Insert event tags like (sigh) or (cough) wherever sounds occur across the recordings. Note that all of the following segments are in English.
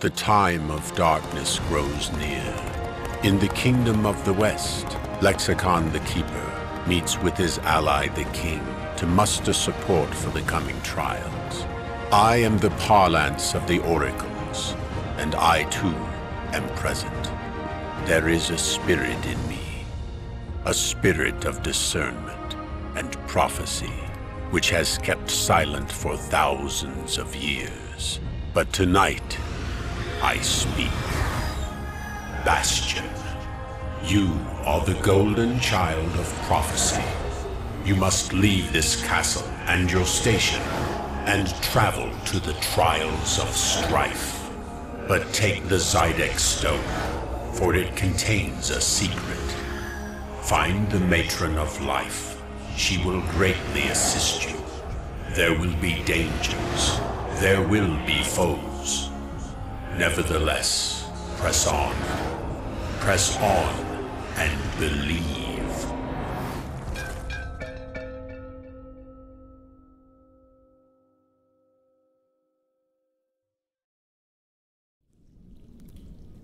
The time of darkness grows near. In the kingdom of the West, Lexicon the Keeper meets with his ally the King to muster support for the coming trials. I am the parlance of the oracles, and I too am present. There is a spirit in me, a spirit of discernment and prophecy, which has kept silent for thousands of years. But tonight, I speak. Bastion, you are the golden child of prophecy. You must leave this castle and your station and travel to the trials of strife. But take the Zydex stone, for it contains a secret. Find the Matron of Life. She will greatly assist you. There will be dangers. There will be foes. Nevertheless, press on. Press on and believe.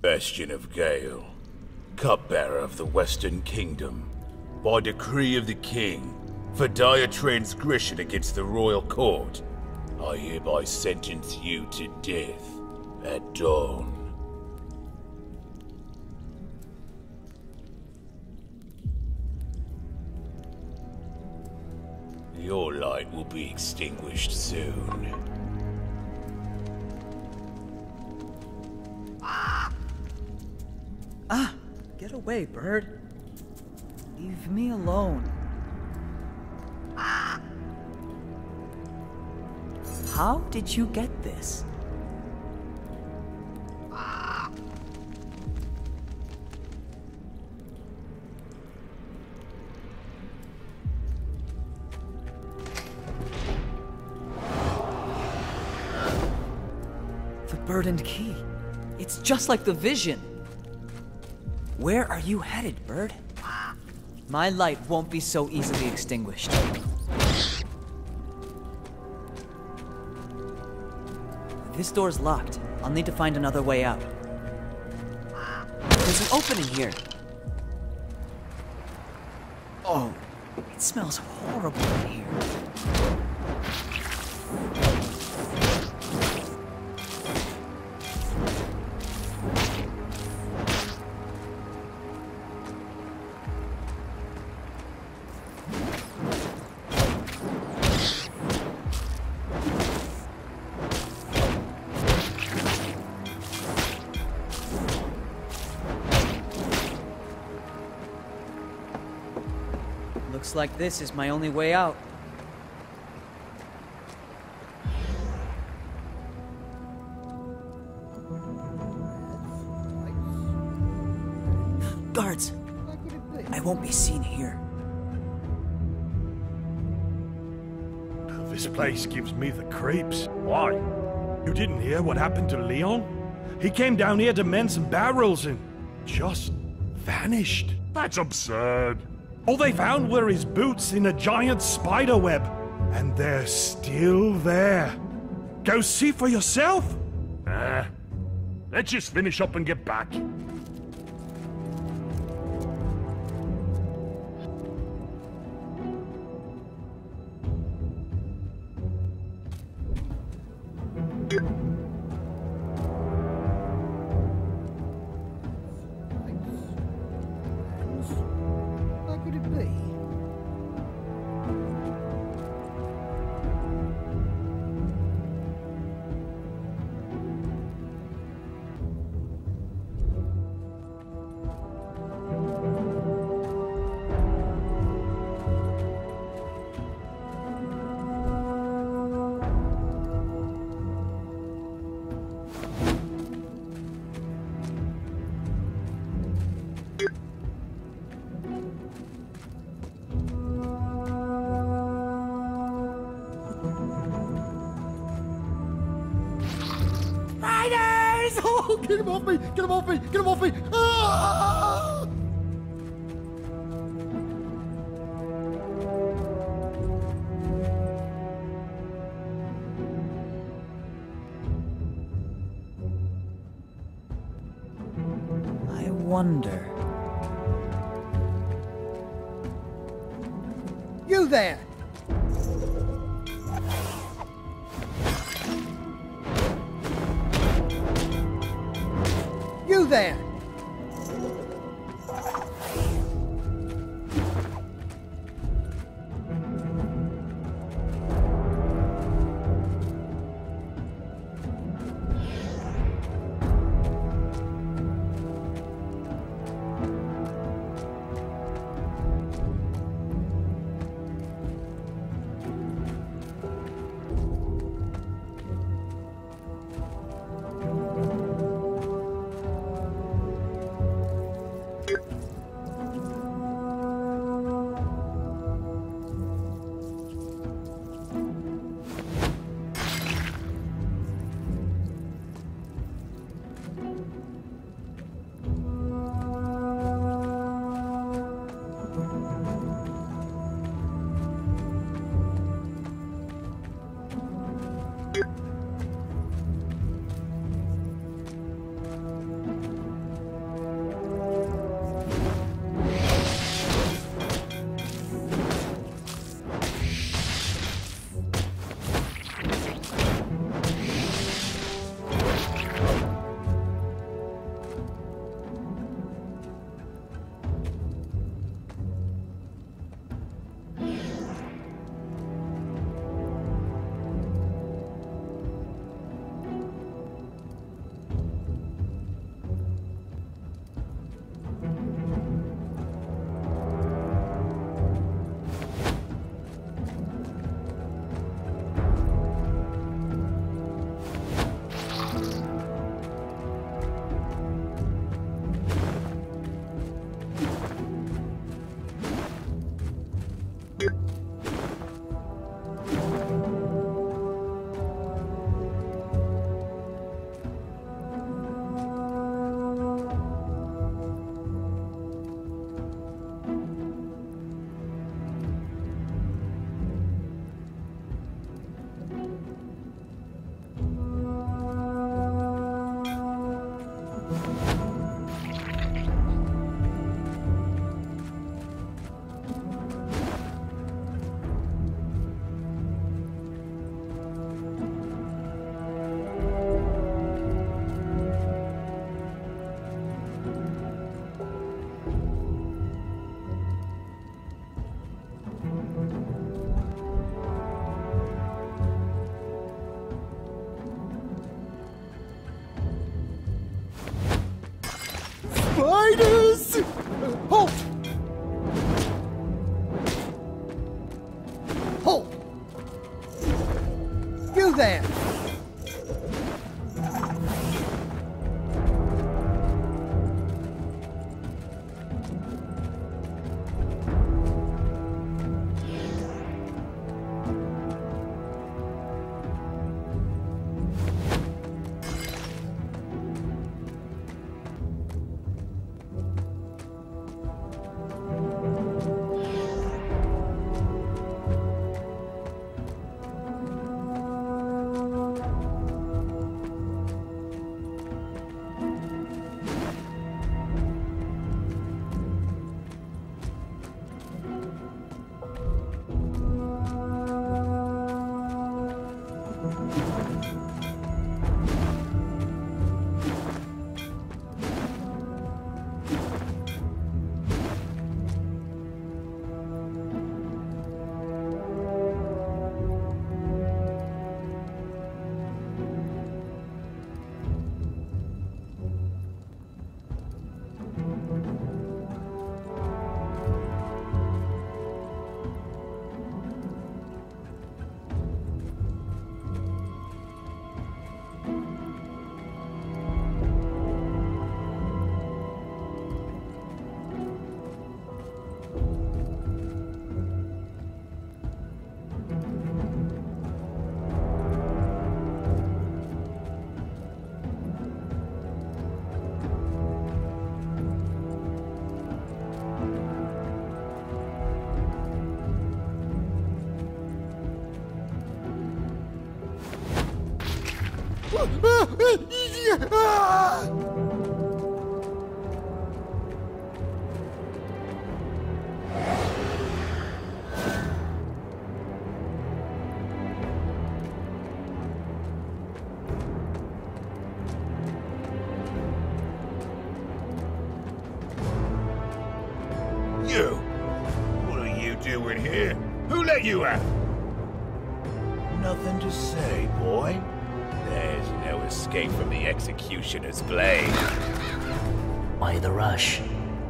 Bastion of Gale, cupbearer of the Western Kingdom, by decree of the King, for dire transgression against the royal court, I hereby sentence you to death at dawn. Your light will be extinguished soon. Ah! Get away, bird. Leave me alone. How did you get this? Burdened key. It's just like the vision. Where are you headed, bird? My light won't be so easily extinguished. This door's locked. I'll need to find another way out. There's an opening here. Oh, it smells horrible in here. Like this is my only way out. Guards! I won't be seen here. This place gives me the creeps. Why? You didn't hear what happened to Leon? He came down here to mend some barrels and just vanished. That's absurd. All they found were his boots in a giant spider web. And they're still there. Go see for yourself. Eh. Let's just finish up and get back. Get him off me! Get him off me! Get him off me! Ah! You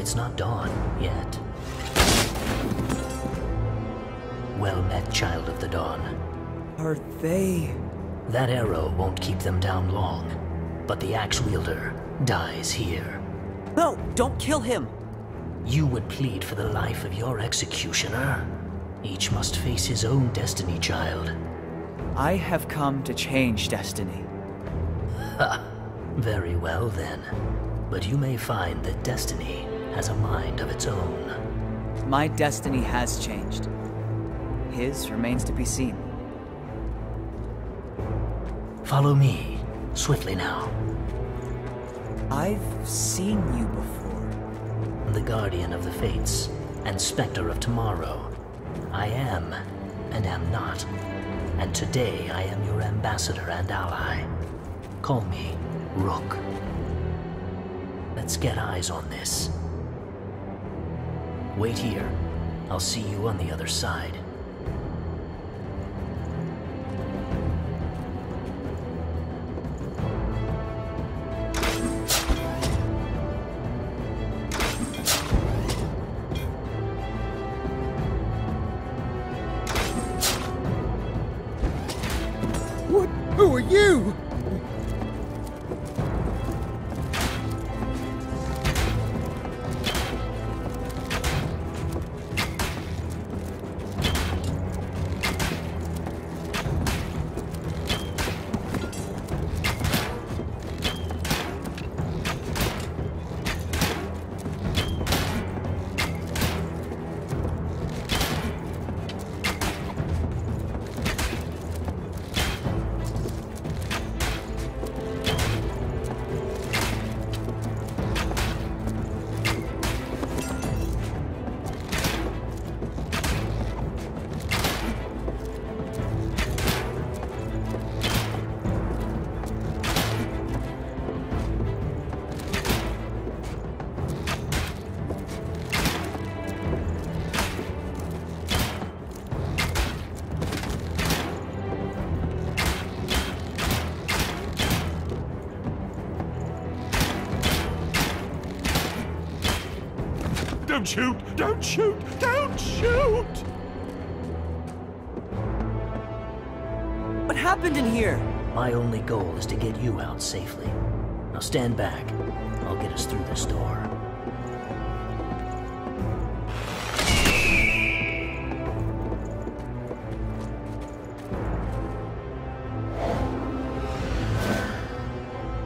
It's not dawn yet. Well met, child of the dawn. Are they. That arrow won't keep them down long, but the axe wielder dies here. No, don't kill him! You would plead for the life of your executioner? Each must face his own destiny, child. I have come to change destiny. Ha! Very well then. But you may find that destiny has a mind of its own. My destiny has changed. His remains to be seen. Follow me, swiftly now. I've seen you before. The guardian of the fates, and specter of tomorrow. I am, and am not. And today I am your ambassador and ally. Call me Rook. Let's get eyes on this. Wait here. I'll see you on the other side. Don't shoot! Don't shoot! Don't shoot! What happened in here? My only goal is to get you out safely. Now stand back. I'll get us through this door.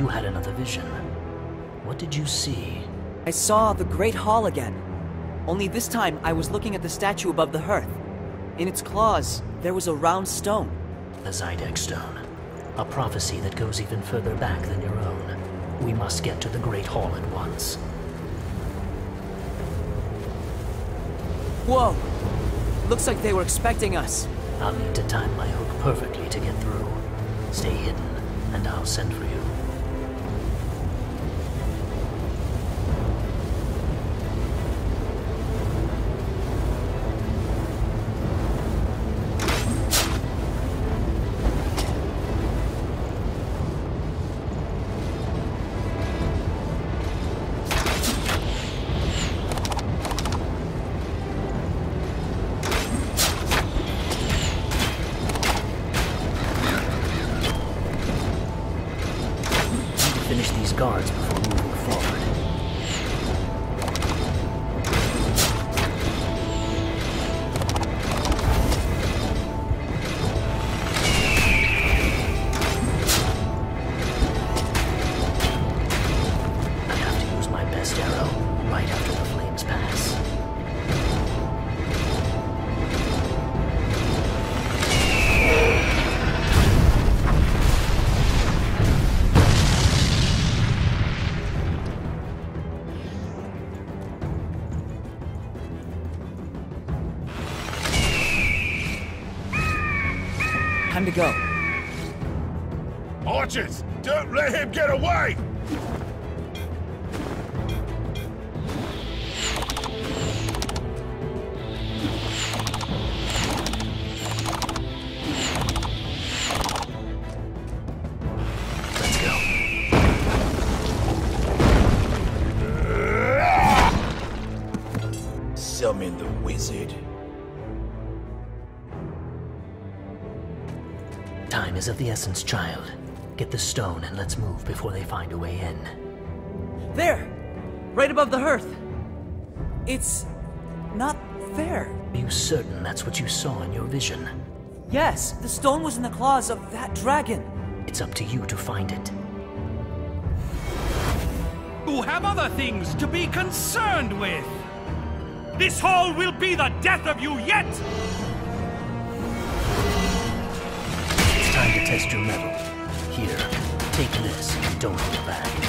You had another vision. What did you see? I saw the Great Hall again. Only this time I was looking at the statue above the hearth. In its claws, there was a round stone. The Zydex Stone. A prophecy that goes even further back than your own. We must get to the Great Hall at once. Whoa! Looks like they were expecting us. I'll need to time my hook perfectly to get through. Stay hidden, and I'll send for you. To go. Archers, don't let him get away! Of the essence, child. Get the stone and let's move before they find a way in. There! Right above the hearth. It's not there. Are you certain that's what you saw in your vision? Yes, the stone was in the claws of that dragon. It's up to you to find it. You have other things to be concerned with. This hall will be the death of you yet! Test your mettle. Here, take this and don't hold back.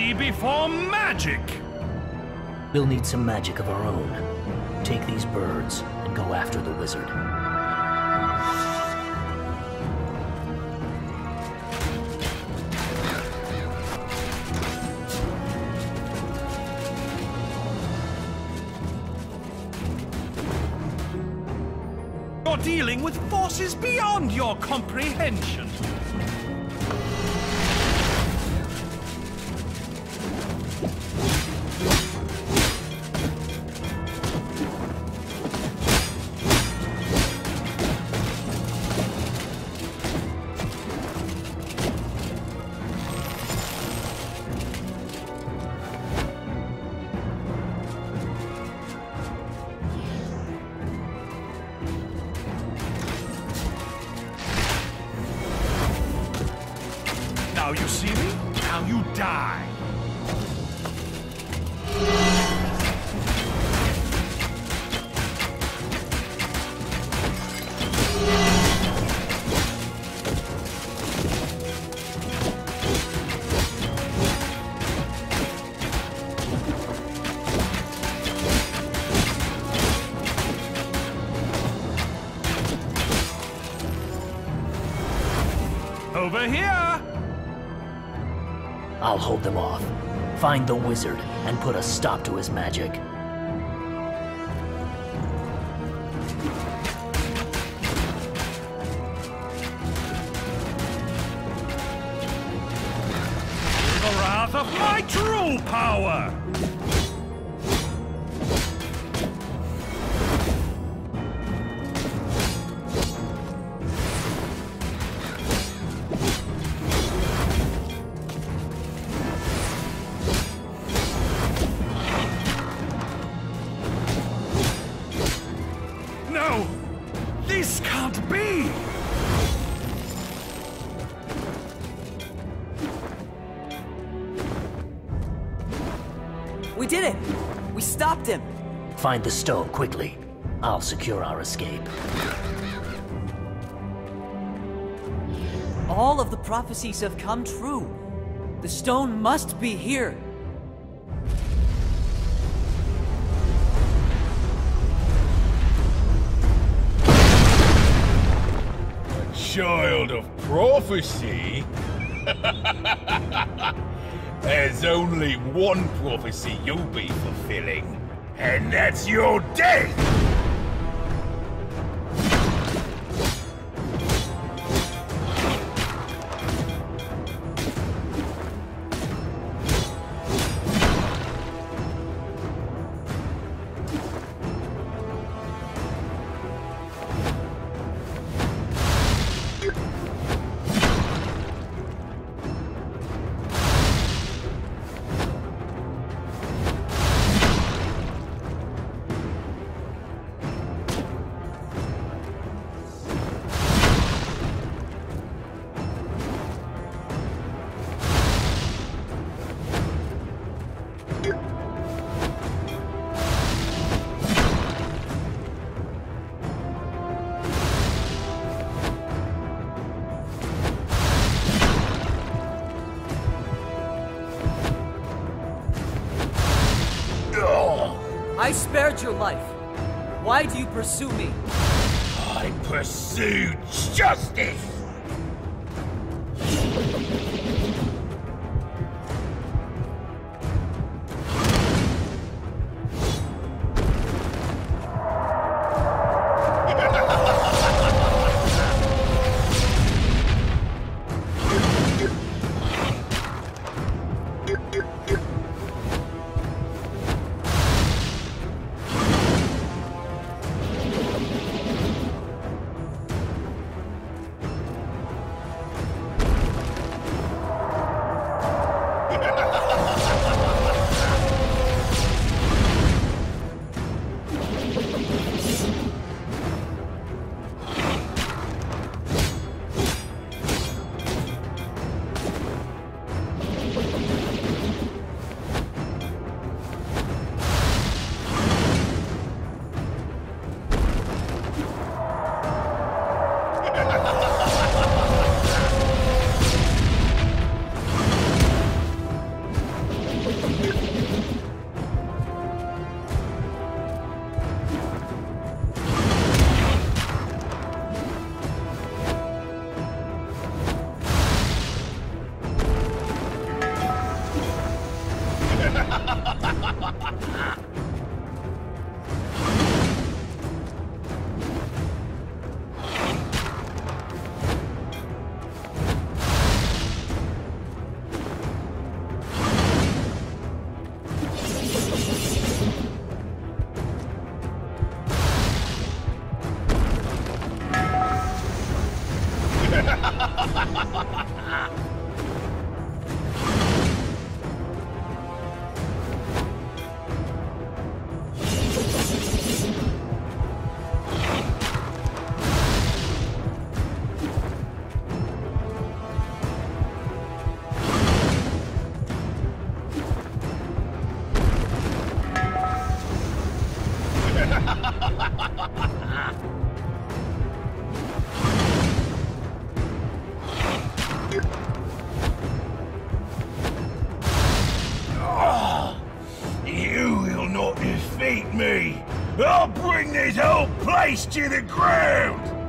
Before magic? We'll need some magic of our own. Take these birds and go after the wizard. You're dealing with forces beyond your comprehension. I'll hold them off. Find the wizard and put a stop to his magic. Stopped him! Find the stone quickly. I'll secure our escape. All of the prophecies have come true. The stone must be here. A child of prophecy? (laughs) There's only one prophecy you'll be fulfilling, and that's your death! I spared your life. Why do you pursue me? I pursue justice! Me! I'll bring this whole place to the ground!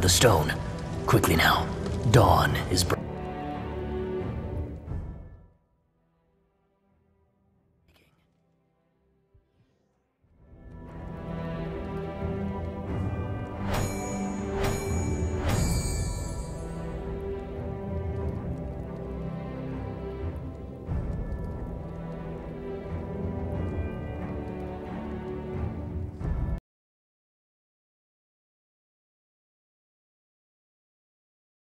The stone. Quickly now. Dawn is breaking.